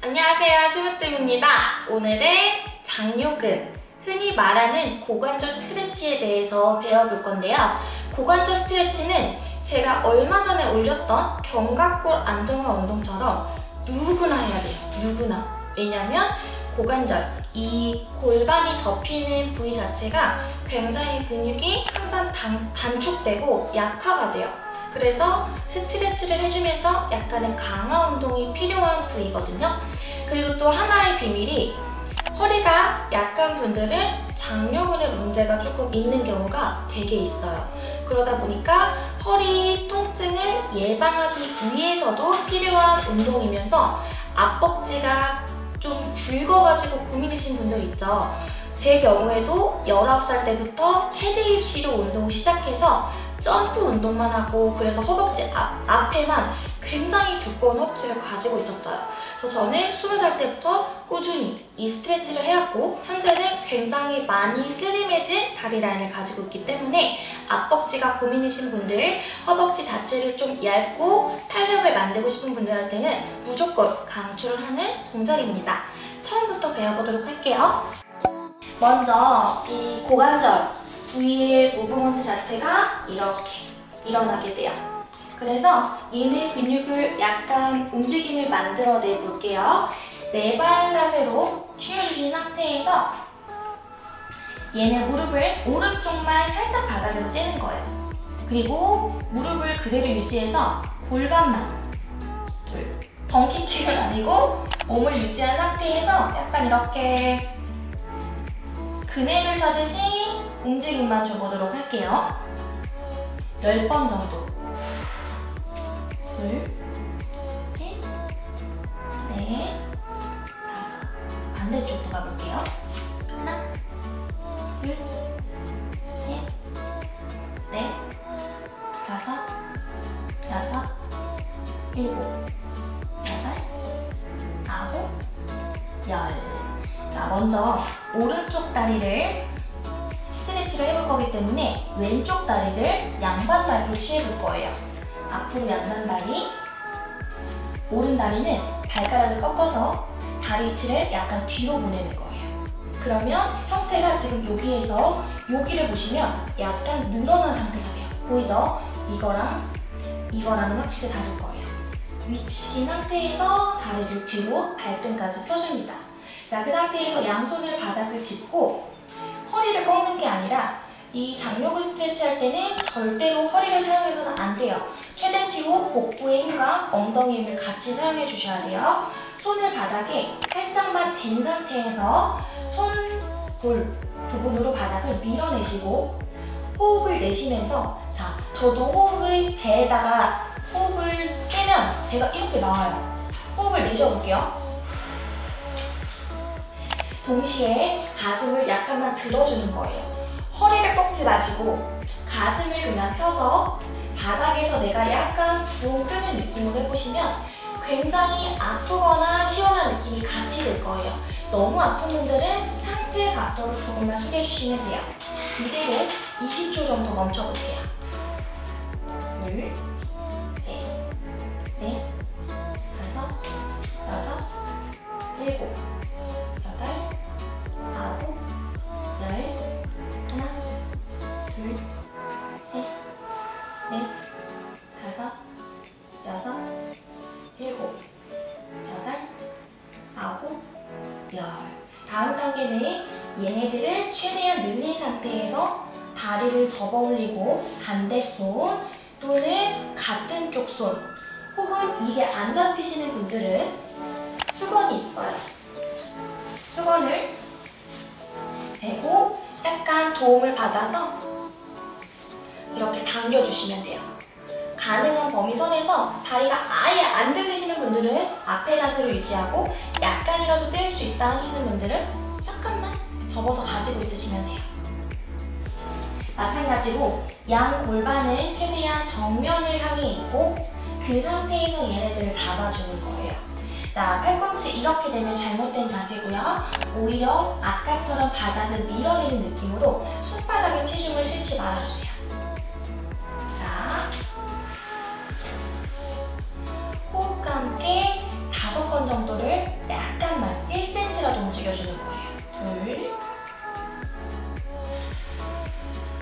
안녕하세요 시무뜸입니다. 오늘은 장요근 흔히 말하는 고관절 스트레치에 대해서 배워볼 건데요. 고관절 스트레치는 제가 얼마 전에 올렸던 견갑골 안정화 운동처럼 누구나 해야 돼요. 누구나. 왜냐면 고관절 이 골반이 접히는 부위 자체가 굉장히 근육이 항상 단, 단축되고 약화가 돼요 그래서 스트레치를 해주면서 약간의 강화 운동이 필요한 부위거든요. 그리고 또 하나의 비밀이 허리가 약한 분들은 장요근의 문제가 조금 있는 경우가 되게 있어요. 그러다 보니까 허리 통증을 예방하기 위해서도 필요한 운동이면서 앞벅지가 좀 굵어가지고 고민이신 분들 있죠. 제 경우에도 19살 때부터 최대 입시로 운동 시작해서 점프 운동만 하고 그래서 허벅지 앞, 앞에만 굉장히 두꺼운 허벅지를 가지고 있었어요. 그래서 저는 20살 때부터 꾸준히 이 스트레치를 해왔고 현재는 굉장히 많이 슬림해진 다리 라인을 가지고 있기 때문에 앞벅지가 고민이신 분들 허벅지 자체를 좀 얇고 탄력을 만들고 싶은 분들한테는 무조건 강추를 하는 동작입니다. 처음부터 배워보도록 할게요. 먼저 이 고관절 부위의 무브먼트 자체가 이렇게 일어나게 돼요. 그래서 얘네 근육을 약간 움직임을 만들어내 볼게요. 네발 자세로 취해주신 상태에서 얘는 무릎을 오른쪽만 살짝 바닥에서 떼는 거예요. 그리고 무릎을 그대로 유지해서 골반만 둘 덩키킥은 아니고 몸을 유지한 상태에서 약간 이렇게 그네를 타듯이 움직임만 줘보도록 할게요. 10번 정도. 둘, 셋, 넷, 다섯. 반대쪽도 가볼게요. 하나, 둘, 셋, 넷, 다섯, 여섯, 일곱, 먼저 오른쪽 다리를 스트레치를 해볼 거기 때문에 왼쪽 다리를 양반 다리로 취해볼 거예요. 앞으로 양반 다리, 오른 다리는 발가락을 꺾어서 다리 위치를 약간 뒤로 보내는 거예요. 그러면 형태가 지금 여기에서 여기를 보시면 약간 늘어난 상태가 돼요. 보이죠? 이거랑 이거랑은 확실히 다를 거예요. 위치인 상태에서 다리를 뒤로 발등까지 펴줍니다. 자, 그 상태에서 양손을 바닥을 짚고 허리를 꺾는 게 아니라 이 장요근 스트레치 할 때는 절대로 허리를 사용해서는 안 돼요. 최대치로 복부의 힘과 엉덩이 힘을 같이 사용해 주셔야 돼요. 손을 바닥에 살짝만 댄 상태에서 손, 볼 부분으로 바닥을 밀어내시고 호흡을 내쉬면서 자, 저도 호흡을 배에다가 호흡을 깨면 배가 이렇게 나와요. 호흡을 내쉬어볼게요. 동시에 가슴을 약간만 들어주는 거예요. 허리를 꺾지 마시고 가슴을 그냥 펴서 바닥에서 내가 약간 붕 뜨는 느낌으로 해보시면 굉장히 아프거나 시원한 느낌이 같이 들 거예요. 너무 아픈 분들은 상체 각도를 조금만 숙여주시면 돼요. 이대로 20초 정도 멈춰볼게요. 둘, 열. 다음 단계는 얘네들을 최대한 늘린 상태에서 다리를 접어 올리고 반대손 또는 같은 쪽 손 혹은 이게 안 잡히시는 분들은 수건이 있어요. 수건을 대고 약간 도움을 받아서 이렇게 당겨주시면 돼요. 가능한 범위 선에서 다리가 아예 안 들리시는 분들은 앞에 자세로 유지하고 약간이라도 떼울 수 있다 하시는 분들은 약간만 접어서 가지고 있으시면 돼요. 마찬가지로 양 골반은 최대한 정면을 향해 있고 그 상태에서 얘네들을 잡아주는 거예요. 자, 팔꿈치 이렇게 되면 잘못된 자세고요. 오히려 아까처럼 바닥을 밀어내는 느낌으로 손바닥에 체중을 실지 말아주세요. 자, 호흡과 함께 다섯 번 정도를 당겨주는 거예요. 둘,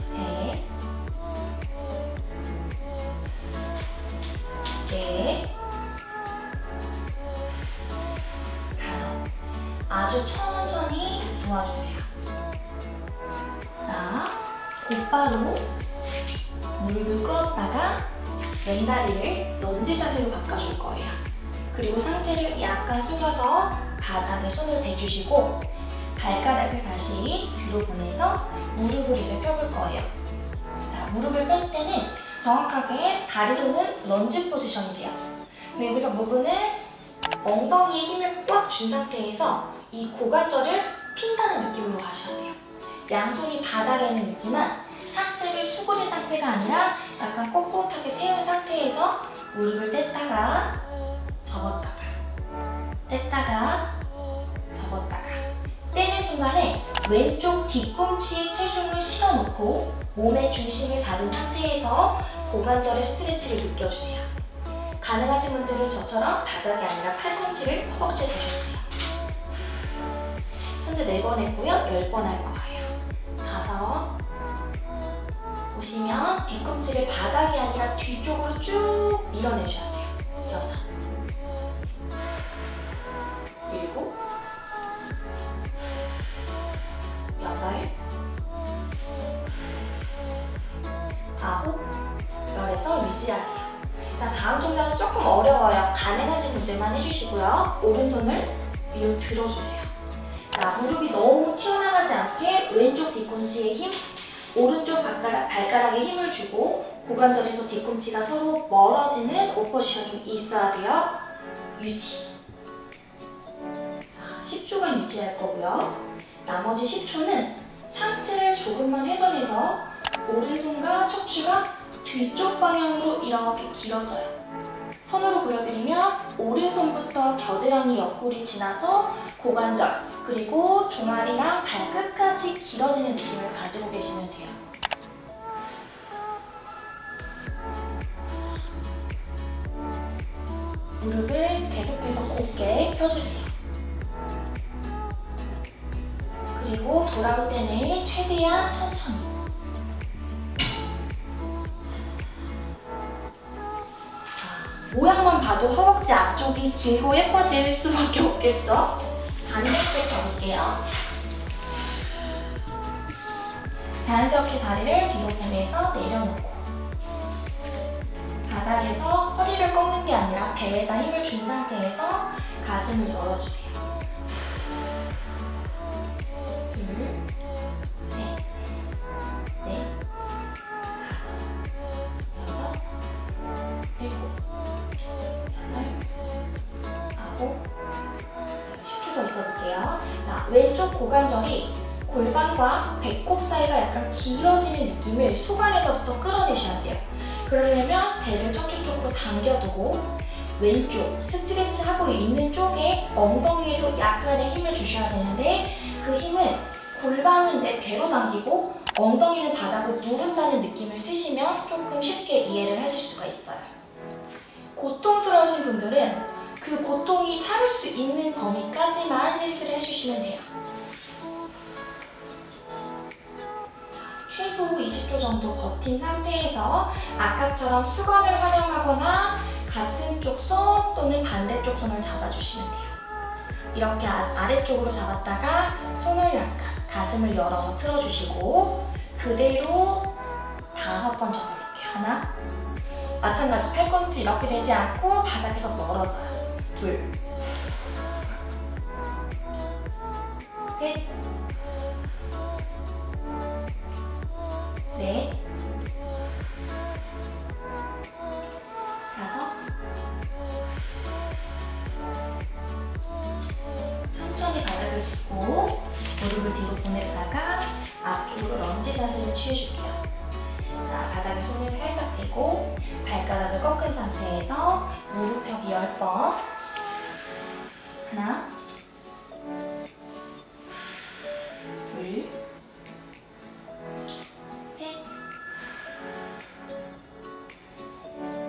셋, 넷, 다섯. 아주 천천히 도와주세요. 자, 곧바로 무릎을 끌었다가 왼다리를 런지 자세로 바꿔줄 거예요. 그리고 상체를 약간 숙여서 바닥에 손을 대주시고 발가락을 다시 뒤로 보내서 무릎을 이제 펴볼 거예요. 자, 무릎을 뺐을 때는 정확하게 다리로는 런지 포지션이 돼요. 여기서 무근은 엉덩이에 힘을 꽉 준 상태에서 이 고관절을 핀다는 느낌으로 가셔야 돼요. 양손이 바닥에는 있지만 상체를 수그린 상태가 아니라 약간 꼿꼿하게 세운 상태에서 무릎을 뗐다가 접었다가 뗐다가 왼쪽 뒤꿈치에 체중을 실어놓고 몸의 중심을 잡은 상태에서 고관절의 스트레치를 느껴주세요. 가능하신 분들은 저처럼 바닥이 아니라 팔꿈치를 허벅지에 대주세요. 현재 4번 했고요. 10번 할 거예요. 다섯 보시면 뒤꿈치를 바닥이 아니라 뒤쪽으로 쭉 밀어내셔야 돼요. 여섯 아홉 열에서 유지하세요. 자, 다음 동작은 조금 어려워요. 가능하신 분들만 해주시고요. 오른손을 위로 들어주세요. 자, 무릎이 너무 튀어나가지 않게 왼쪽 뒤꿈치에 힘, 오른쪽 발가락, 발가락에 힘을 주고 고관절에서 뒤꿈치가 서로 멀어지는 오퍼션이 있어야 돼요. 유지. 자, 10초간 유지할 거고요. 나머지 10초는 상체를 조금만 회전해서 오른손과 척추가 뒤쪽 방향으로 이렇게 길어져요. 손으로 그려드리면 오른손부터 겨드랑이 옆구리 지나서 고관절 그리고 종아리랑 발끝까지 길어지는 느낌을 가지고 계시면 돼요. 무릎을 계속해서 곧게 펴주세요. 그리고 돌아올 때는 최대한 천천히. 모양만 봐도 허벅지 앞쪽이 길고 예뻐질 수밖에 없겠죠? 반대쪽 가볼게요. 자연스럽게 다리를 뒤로 보내서 내려놓고 바닥에서 허리를 꺾는 게 아니라 배에다 힘을 준 상태에서 가슴을 열어주세요. 볼게요. 자, 왼쪽 고관절이 골반과 배꼽 사이가 약간 길어지는 느낌을 속안에서부터 끌어내셔야 돼요. 그러려면 배를 척추 쪽으로 당겨두고 왼쪽 스트레치 하고 있는 쪽에 엉덩이에도 약간의 힘을 주셔야 되는데 그 힘은 골반은 내 배로 당기고 엉덩이는 바닥을 누른다는 느낌을 쓰시면 조금 쉽게 이해를 하실 수가 있어요. 고통스러우신 분들은 그 고통이 참을 수 있는 범위까지만 실수를 해주시면 돼요. 최소 20초 정도 버틴 상태에서 아까처럼 수건을 활용하거나 같은 쪽 손 또는 반대쪽 손을 잡아주시면 돼요. 이렇게 아, 래쪽으로 잡았다가 손을 약간 가슴을 열어서 틀어주시고 그대로 다섯 번 접어볼게요. 하나 마찬가지 팔꿈치 이렇게 되지 않고 바닥에서 멀어져요. 둘 셋, 넷, 다섯. 천천히 바닥을 짚고 무릎을 뒤로 보냈다가 앞쪽으로 런지 자세를 취해줄게요. 자, 바닥에 손을 살짝 대고 발가락을 꺾은 상태에서 무릎 펴기 10번. 하나, 둘, 셋,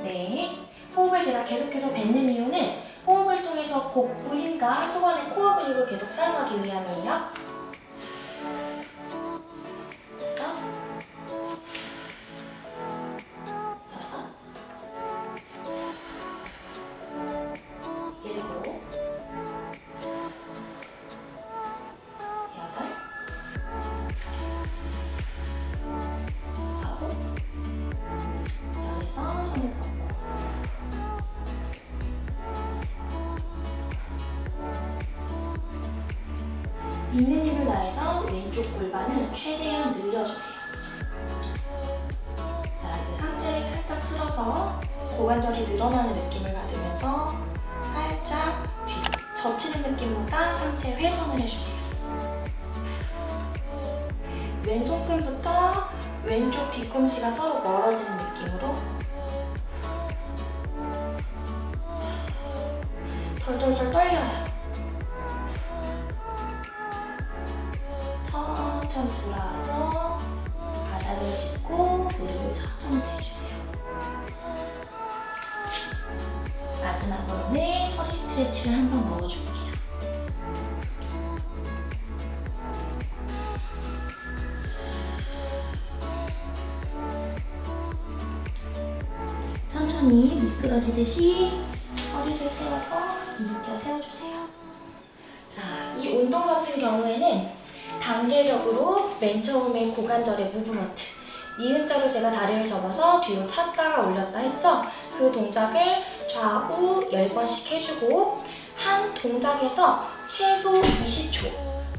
넷. 호흡을 제가 계속해서 뱉는 이유는 호흡을 통해서 복부 힘과 속안의 코어 근육을 계속 사용하기 위함이에요. 있는 힘을 다해서 왼쪽 골반을 최대한 늘려주세요. 자, 이제 상체를 살짝 풀어서 고관절이 늘어나는 느낌을 받으면서 살짝 뒤로 젖히는 느낌보다 상체 회전을 해주세요. 왼손끝부터 왼쪽 뒤꿈치가 서로 멀어지는 느낌으로 덜덜덜 떨려요. 돌아와서 바닥을 짚고 무릎을 천천히 대주세요. 마지막으로는 허리 스트레치를 한번 넣어줄게요. 천천히 미끄러지듯이 허리를 세워서 일으켜 세워주세요. 자, 이 운동 같은 경우에는 단계적으로 맨 처음에 고관절의 무브먼트 니은자로 제가 다리를 접어서 뒤로 찼다가 올렸다 했죠? 그 동작을 좌우 10번씩 해주고 한 동작에서 최소 20초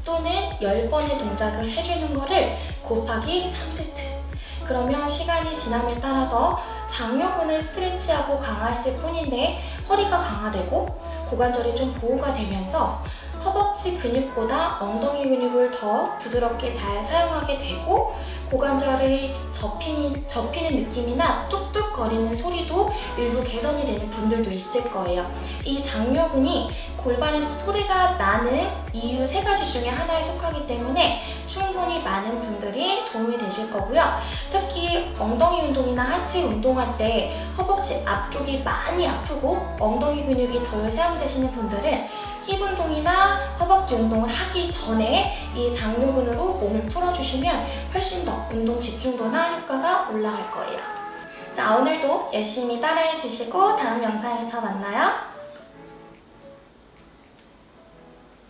또는 10번의 동작을 해주는 거를 곱하기 3세트 그러면 시간이 지남에 따라서 장요근을 스트레치하고 강화했을 뿐인데 허리가 강화되고 고관절이 좀 보호가 되면서 허벅지 근육보다 엉덩이 근육을 더 부드럽게 잘 사용하게 되고 고관절의 접히는, 접히는 느낌이나 뚝뚝거리는 소리도 일부 개선이 되는 분들도 있을 거예요. 이 장요근이 골반에서 소리가 나는 이유 세 가지 중에 하나에 속하기 때문에 충분히 많은 분들이 도움이 되실 거고요. 특히 엉덩이 운동이나 하체 운동할 때 허벅지 앞쪽이 많이 아프고 엉덩이 근육이 덜 사용되시는 분들은 힙 운동이나 허벅지 운동을 하기 전에 이 장요근으로 몸을 풀어주시면 훨씬 더 운동 집중도나 효과가 올라갈 거예요. 자, 오늘도 열심히 따라해 주시고 다음 영상에서 만나요.